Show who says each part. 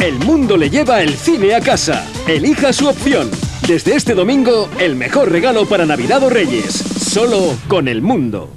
Speaker 1: El mundo le lleva el cine a casa. Elija su opción. Desde este domingo, el mejor regalo para Navidad o Reyes. Solo con el mundo.